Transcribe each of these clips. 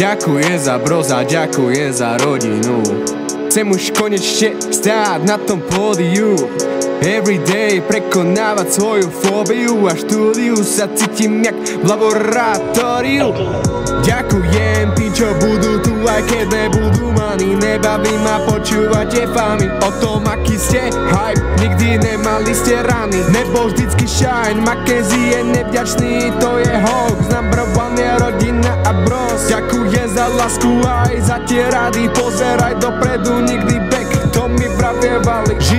Ďakujem za broza, ďakujem za rodinu. Chcem už konečne stáť na tom pódiu. Everyday prekonávať svoju fóbiu a štúdiu. Sa cítim jak v laboratóriu. Ďakujem tí, čo budú tu aj keď nebudú mani Nebaví ma počúvať je fami o tom aký ste. Hype Nikdy nemali ste rany, nebol vždycky shine Mackenzie je nevďačný, to je hoax Number one lásku aj za tie rady. Pozeraj dopredu,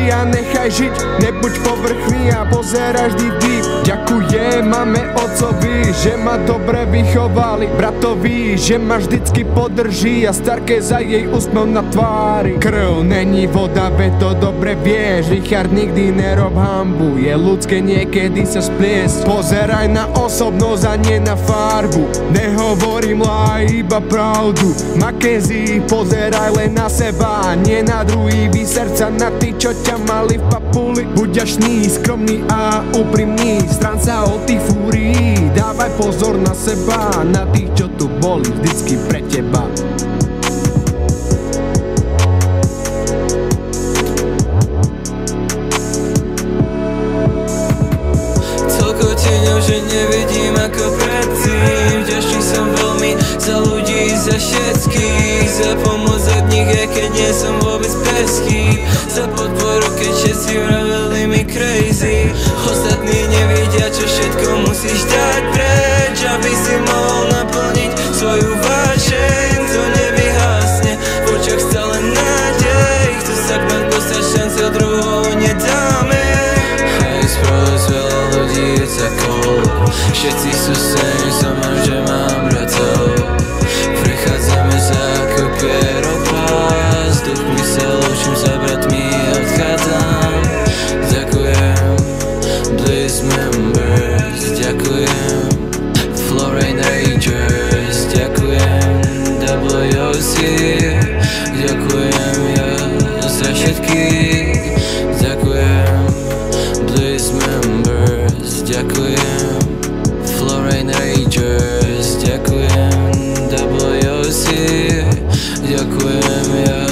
A nechaj žiť, nebuď povrchný a pozeraj vždy deep Ďakujem mame ocovi, že ma dobre vychovali. Bratovi, že ma vždycky podrží a starke za jej úsmev na tvári. Krv není voda, ve to dobre vieš. Richard nikdy nerob hambu, je ľudské niekedy sa spliesť Pozeraj na osobnosť a nie na farbu. Nehovorím laj, iba pravdu. Mackenzie, pozeraj len na seba, nie na druhý. Vy srdca na tí, čo ťa mali v papuli Buď ašný, skromný a úprimný Stran sa od tých fúrií Dávaj pozor na seba Na tých, čo tu boli vždycky pre teba. Tieňov, že nevidím ako predtým. Vďačný som veľmi za ľudí, za všetkých. Za pomoc od nich, aj keď nie som vôbec pesky Za podporu, musíš dať preč, aby si mohol naplniť svoju vášeň, to nevyhasne, v očiach stále nádej, chce sa k nám dostať šance, druhou nedáme. Hej, sprost veľa ľudí je za kol, všetci sú sem, sama, že mám bratov. Prechádzame za kopierou pás, duchmi sa lúčim za bratmi a odchádzam. Ďakujem, please remember ďakujem. Florian Rangers, ďakujem. WC, ďakujem ja za všetkých. Ďakujem. Blues Members, ďakujem. Florian Rangers, ďakujem. WC, ďakujem ja